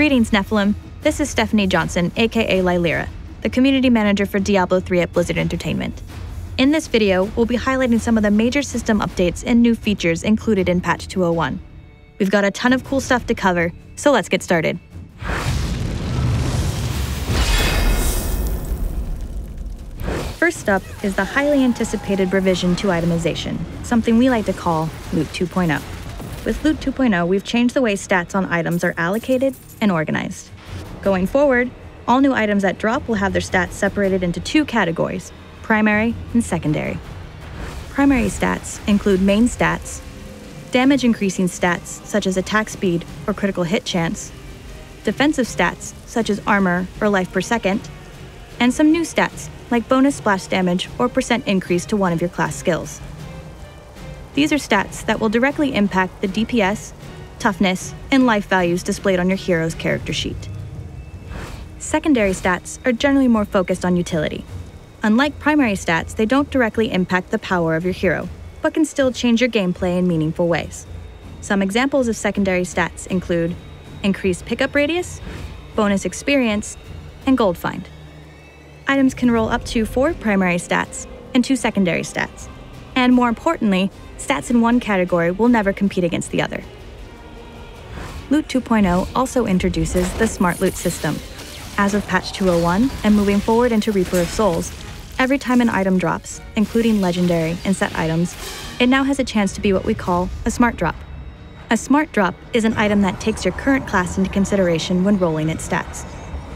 Greetings, Nephilim. This is Stephanie Johnson, aka Lylirra, the community manager for Diablo 3 at Blizzard Entertainment. In this video, we'll be highlighting some of the major system updates and new features included in patch 201. We've got a ton of cool stuff to cover, so let's get started. First up is the highly anticipated revision to itemization, something we like to call Loot 2.0. With Loot 2.0, we've changed the way stats on items are allocated and organized. Going forward, all new items that drop will have their stats separated into two categories primary and secondary. Primary stats include main stats, damage increasing stats such as attack speed or critical hit chance, defensive stats such as armor or life per second, and some new stats like bonus splash damage or percent increase to one of your class skills. These are stats that will directly impact the DPS, toughness, and life values displayed on your hero's character sheet. Secondary stats are generally more focused on utility. Unlike primary stats, they don't directly impact the power of your hero, but can still change your gameplay in meaningful ways. Some examples of secondary stats include increased pickup radius, bonus experience, and gold find items can roll up to four primary stats and two secondary stats. And more importantly, stats in one category will never compete against the other. Loot 2.0 also introduces the Smart Loot system. As of patch 201 and moving forward into Reaper of Souls, every time an item drops, including legendary and set items, it now has a chance to be what we call a smart drop. A smart drop is an item that takes your current class into consideration when rolling its stats.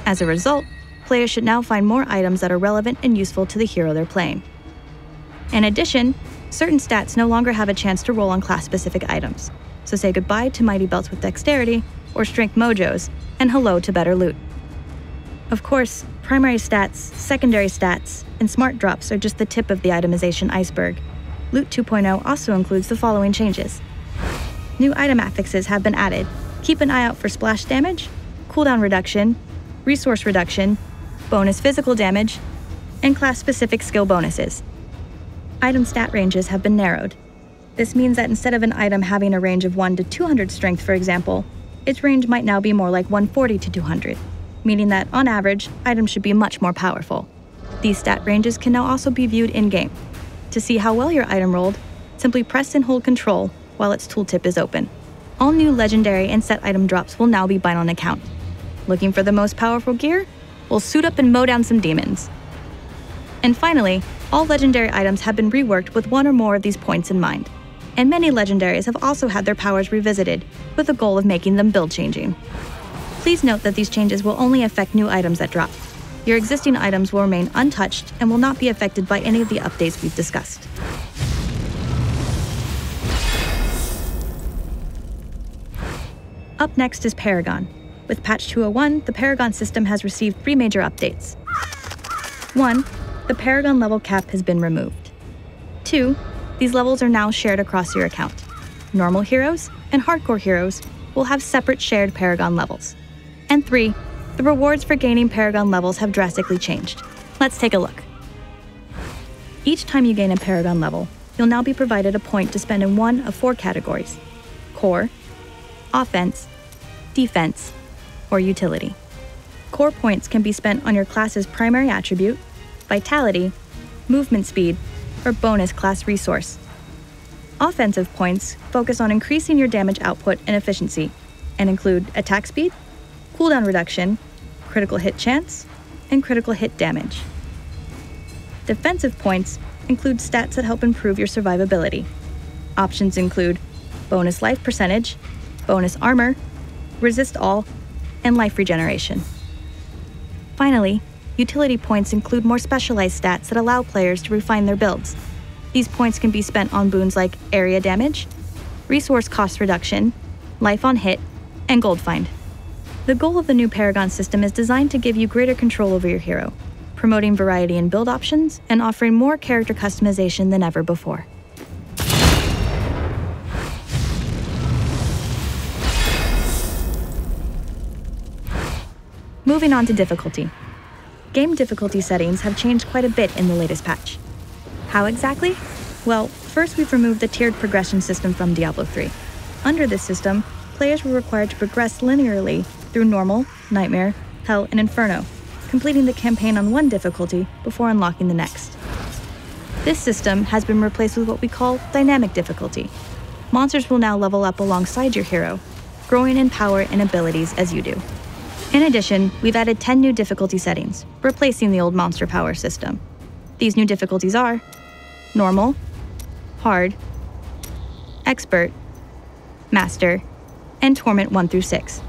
As a result, players should now find more items that are relevant and useful to the hero they're playing. In addition, certain stats no longer have a chance to roll on class specific items, so say goodbye to Mighty Belts with Dexterity or Strength Mojos, and hello to better loot. Of course, primary stats, secondary stats, and smart drops are just the tip of the itemization iceberg. Loot 2.0 also includes the following changes. New item affixes have been added. Keep an eye out for splash damage, cooldown reduction, resource reduction, bonus physical damage, and class specific skill bonuses. Item stat ranges have been narrowed. This means that instead of an item having a range of 1 to 200 strength, for example, its range might now be more like 140 to 200, meaning that, on average, items should be much more powerful. These stat ranges can now also be viewed in game. To see how well your item rolled, simply press and hold Control while its tooltip is open. All new legendary and set item drops will now be bind on account. Looking for the most powerful gear? We'll suit up and mow down some demons. And finally, all legendary items have been reworked with one or more of these points in mind. And many legendaries have also had their powers revisited, with the goal of making them build changing. Please note that these changes will only affect new items that drop. Your existing items will remain untouched and will not be affected by any of the updates we've discussed. Up next is Paragon, with patch 201, the Paragon system has received three major updates. 1. The Paragon level cap has been removed. 2. These levels are now shared across your account. Normal heroes and hardcore heroes will have separate shared Paragon levels. And 3. The rewards for gaining Paragon levels have drastically changed. Let's take a look. Each time you gain a Paragon level, you'll now be provided a point to spend in one of four categories core, offense, defense, or utility. Core points can be spent on your class's primary attribute, vitality, movement speed, or bonus class resource. Offensive points focus on increasing your damage output and efficiency and include attack speed, cooldown reduction, critical hit chance, and critical hit damage. Defensive points include stats that help improve your survivability. Options include bonus life percentage, bonus armor, resist all, and life regeneration. Finally, utility points include more specialized stats that allow players to refine their builds. These points can be spent on boons like area damage, resource cost reduction, life on hit, and gold find. The goal of the new Paragon system is designed to give you greater control over your hero, promoting variety in build options and offering more character customization than ever before. Moving on to difficulty. Game difficulty settings have changed quite a bit in the latest patch. How exactly? Well, first we've removed the tiered progression system from Diablo 3. Under this system, players were required to progress linearly through Normal, Nightmare, Hell, and Inferno, completing the campaign on one difficulty before unlocking the next. This system has been replaced with what we call dynamic difficulty. Monsters will now level up alongside your hero, growing in power and abilities as you do. In addition, we've added 10 new difficulty settings, replacing the old monster power system. These new difficulties are Normal, Hard, Expert, Master, and Torment 1 through 6.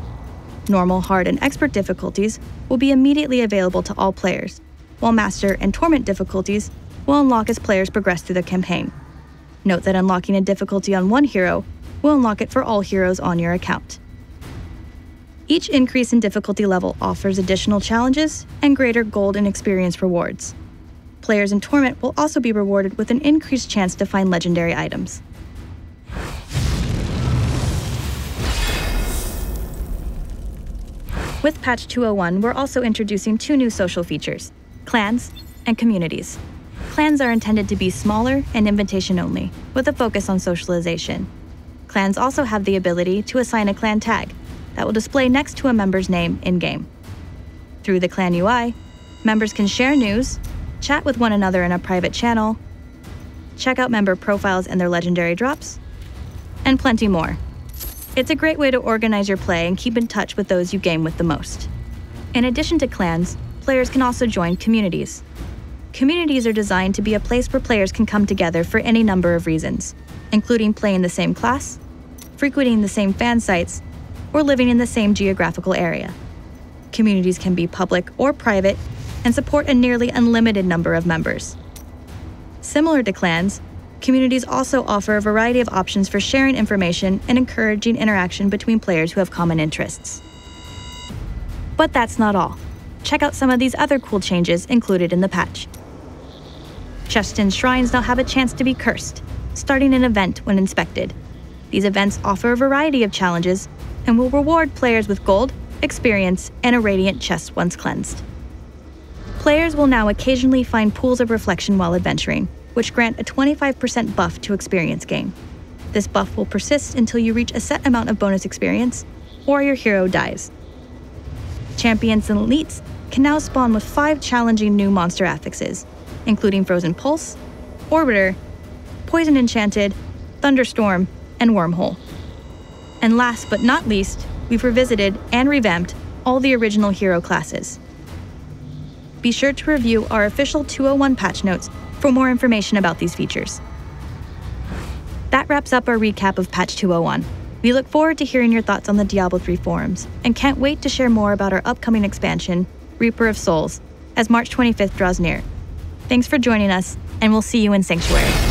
Normal, Hard, and Expert difficulties will be immediately available to all players, while Master and Torment difficulties will unlock as players progress through the campaign. Note that unlocking a difficulty on one hero will unlock it for all heroes on your account. Each increase in difficulty level offers additional challenges and greater gold and experience rewards. Players in Torment will also be rewarded with an increased chance to find legendary items. With patch 201, we're also introducing two new social features clans and communities. Clans are intended to be smaller and invitation only, with a focus on socialization. Clans also have the ability to assign a clan tag that will display next to a member's name in game. Through the clan UI, members can share news, chat with one another in a private channel, check out member profiles and their legendary drops, and plenty more. It's a great way to organize your play and keep in touch with those you game with the most. In addition to clans, players can also join communities. Communities are designed to be a place where players can come together for any number of reasons, including playing the same class, frequenting the same fan sites, or living in the same geographical area. Communities can be public or private and support a nearly unlimited number of members. Similar to clans, Communities also offer a variety of options for sharing information and encouraging interaction between players who have common interests. But that's not all. Check out some of these other cool changes included in the patch. Chests shrines now have a chance to be cursed, starting an event when inspected. These events offer a variety of challenges and will reward players with gold, experience, and a radiant chest once cleansed. Players will now occasionally find pools of reflection while adventuring, which grant a 25% buff to experience gain. This buff will persist until you reach a set amount of bonus experience, or your hero dies. Champions and elites can now spawn with five challenging new monster affixes, including Frozen Pulse, Orbiter, Poison Enchanted, Thunderstorm, and Wormhole. And last but not least, we've revisited and revamped all the original hero classes. Be sure to review our official 201 patch notes for more information about these features. That wraps up our recap of Patch 201. We look forward to hearing your thoughts on the Diablo 3 forums and can't wait to share more about our upcoming expansion, Reaper of Souls, as March 25th draws near. Thanks for joining us, and we'll see you in Sanctuary.